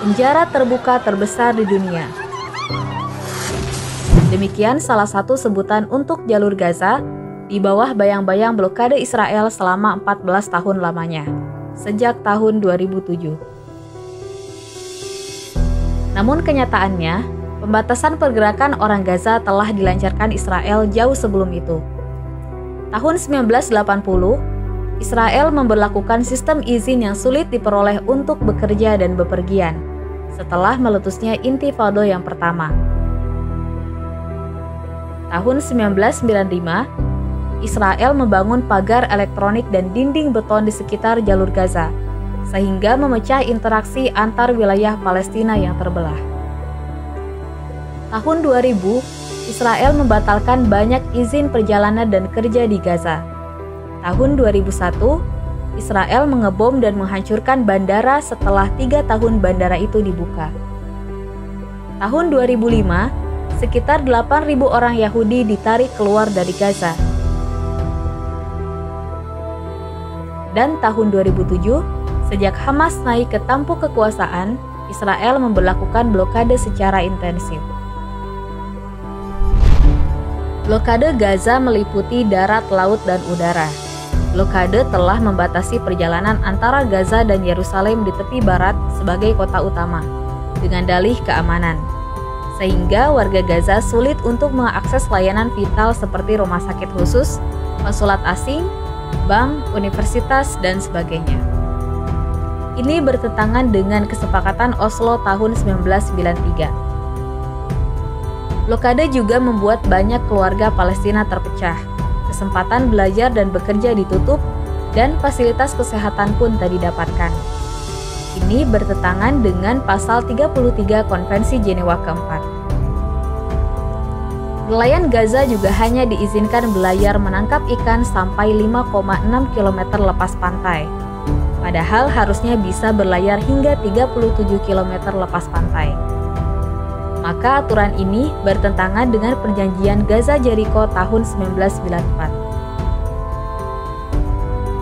penjara terbuka terbesar di dunia. Demikian salah satu sebutan untuk jalur Gaza di bawah bayang-bayang blokade Israel selama 14 tahun lamanya, sejak tahun 2007. Namun kenyataannya, pembatasan pergerakan orang Gaza telah dilancarkan Israel jauh sebelum itu. Tahun 1980, Israel memperlakukan sistem izin yang sulit diperoleh untuk bekerja dan bepergian setelah meletusnya Intifado yang pertama. Tahun 1995, Israel membangun pagar elektronik dan dinding beton di sekitar jalur Gaza, sehingga memecah interaksi antar wilayah Palestina yang terbelah. Tahun 2000, Israel membatalkan banyak izin perjalanan dan kerja di Gaza. Tahun 2001, Israel mengebom dan menghancurkan bandara setelah tiga tahun bandara itu dibuka. Tahun 2005, sekitar 8.000 orang Yahudi ditarik keluar dari Gaza dan tahun 2007, sejak Hamas naik ke tampuk kekuasaan, Israel memperlakukan blokade secara intensif. Blokade Gaza meliputi darat, laut, dan udara. Blokade telah membatasi perjalanan antara Gaza dan Yerusalem di tepi barat sebagai kota utama, dengan dalih keamanan. Sehingga warga Gaza sulit untuk mengakses layanan vital seperti rumah sakit khusus, konsulat asing, bank, universitas, dan sebagainya. Ini bertentangan dengan kesepakatan Oslo tahun 1993. Blokade juga membuat banyak keluarga Palestina terpecah. Kesempatan belajar dan bekerja ditutup, dan fasilitas kesehatan pun tak didapatkan. Ini bertentangan dengan pasal 33 Konvensi Jenewa keempat. Nelayan Gaza juga hanya diizinkan belayar menangkap ikan sampai 5,6 km lepas pantai. Padahal harusnya bisa berlayar hingga 37 km lepas pantai. Maka aturan ini bertentangan dengan perjanjian Gaza Jericho tahun 1994.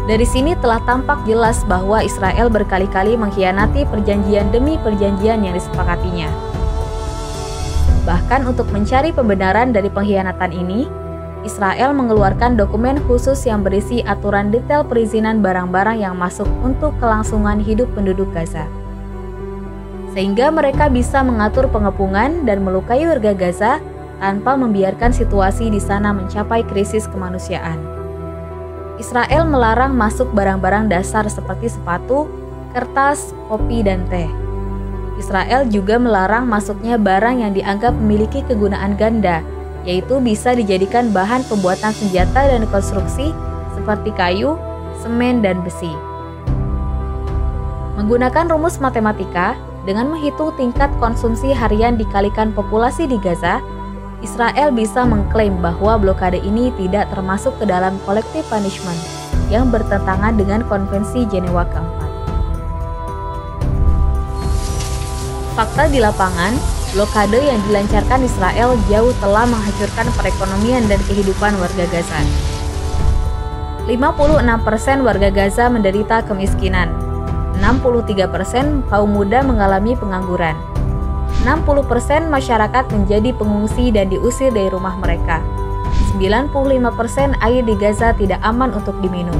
Dari sini telah tampak jelas bahwa Israel berkali-kali mengkhianati perjanjian demi perjanjian yang disepakatinya. Bahkan untuk mencari pembenaran dari pengkhianatan ini, Israel mengeluarkan dokumen khusus yang berisi aturan detail perizinan barang-barang yang masuk untuk kelangsungan hidup penduduk Gaza. Sehingga mereka bisa mengatur pengepungan dan melukai warga Gaza tanpa membiarkan situasi di sana mencapai krisis kemanusiaan. Israel melarang masuk barang-barang dasar seperti sepatu, kertas, kopi, dan teh Israel juga melarang masuknya barang yang dianggap memiliki kegunaan ganda, yaitu bisa dijadikan bahan pembuatan senjata dan konstruksi seperti kayu, semen, dan besi. Menggunakan rumus matematika, dengan menghitung tingkat konsumsi harian dikalikan populasi di Gaza, Israel bisa mengklaim bahwa blokade ini tidak termasuk ke dalam collective punishment yang bertentangan dengan Konvensi Jenewa keempat. Fakta di lapangan, blokade yang dilancarkan Israel jauh telah menghancurkan perekonomian dan kehidupan warga Gaza. 56% warga Gaza menderita kemiskinan. 63% kaum muda mengalami pengangguran. 60% masyarakat menjadi pengungsi dan diusir dari rumah mereka. 95% air di Gaza tidak aman untuk diminum.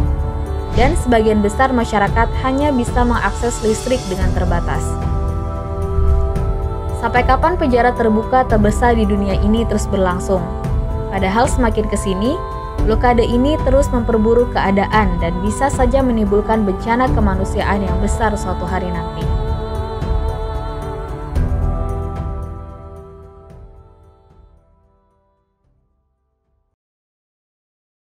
Dan sebagian besar masyarakat hanya bisa mengakses listrik dengan terbatas. Sampai kapan penjara terbuka terbesar di dunia ini terus berlangsung? Padahal semakin ke sini, blokade ini terus memperburuk keadaan dan bisa saja menimbulkan bencana kemanusiaan yang besar suatu hari nanti.